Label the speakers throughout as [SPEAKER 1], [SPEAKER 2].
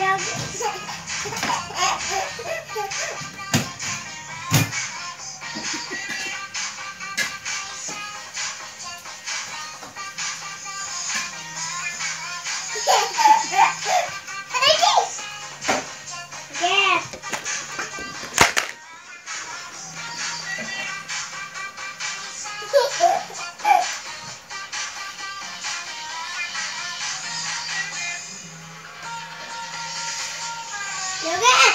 [SPEAKER 1] Yoget. Yoget.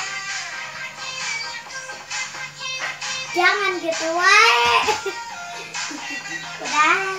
[SPEAKER 1] Jangan gitu, wae. Udah.